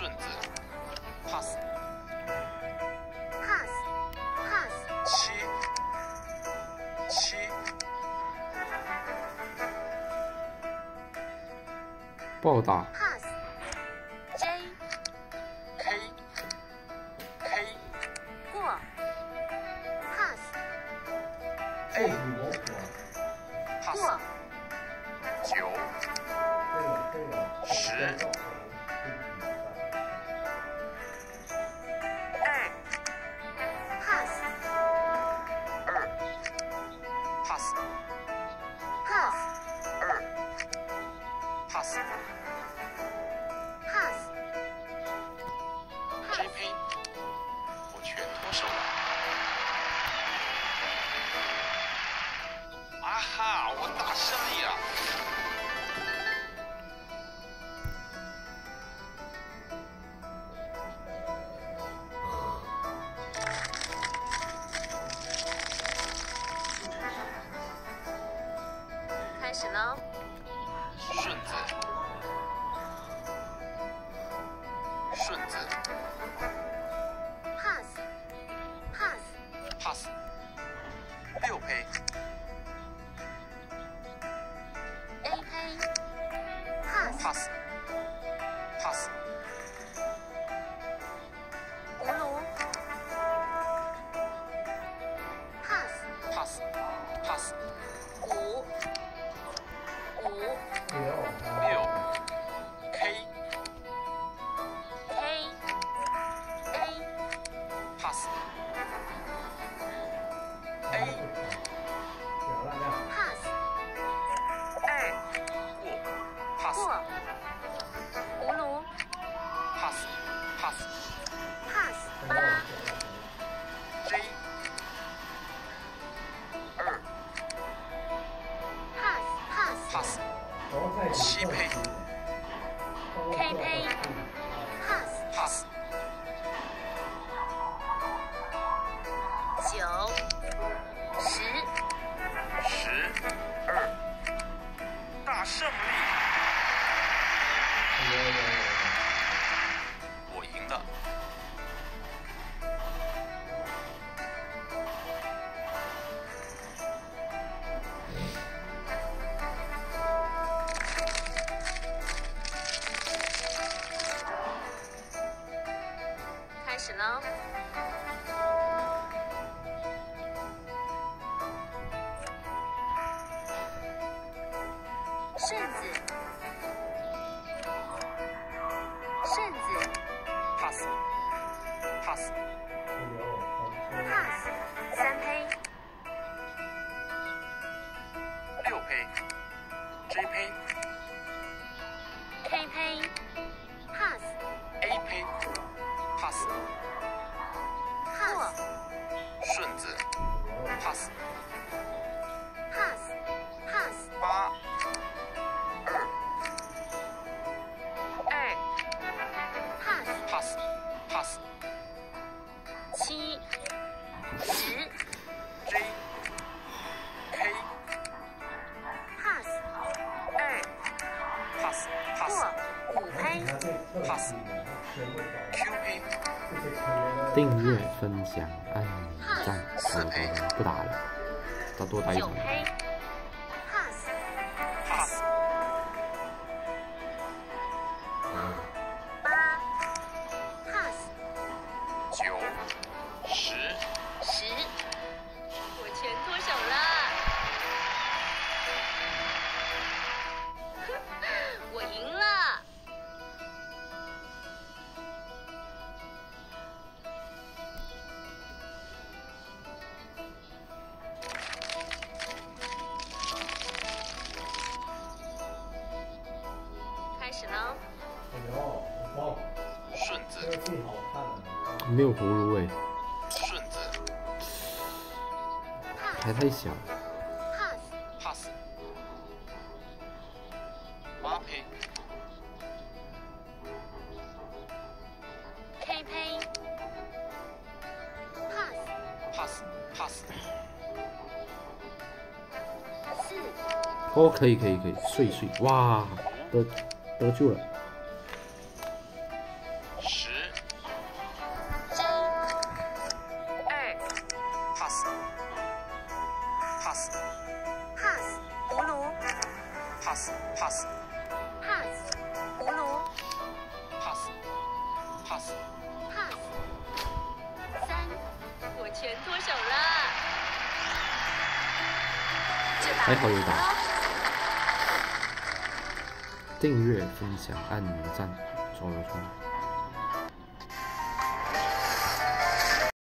顺子，pass pass pass 七七不好打，pass J K K 过 pass A 过 pass 九十哈！我大胜利了！开始喽顺子，顺子。Pass pass pass 六胚ます。Bye. 始喽顺子顺子 pass pass pass 三胚六胚 J 胚 pass pass pass 八二二 pass pass pass 七十 J K pass 二 pass pass 过五胚 pass 订阅、分享、按赞，好的，不打了，再多打一场。没有葫芦哎，顺子。还太小。哦，可以可以可以，碎碎，哇，得得救了。还好有一订阅分享按赞戳冲戳